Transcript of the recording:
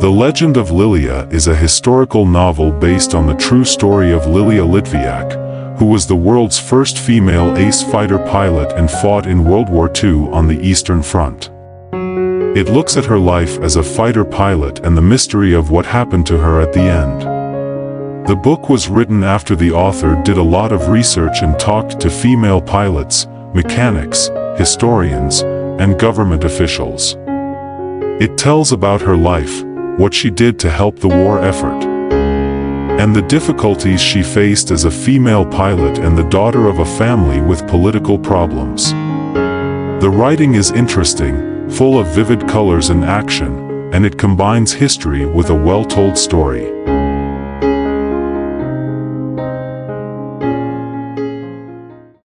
The Legend of Lilia is a historical novel based on the true story of Lilia Litviak, who was the world's first female ace fighter pilot and fought in World War II on the Eastern Front. It looks at her life as a fighter pilot and the mystery of what happened to her at the end. The book was written after the author did a lot of research and talked to female pilots, mechanics, historians, and government officials. It tells about her life, what she did to help the war effort, and the difficulties she faced as a female pilot and the daughter of a family with political problems. The writing is interesting, full of vivid colors and action, and it combines history with a well-told story.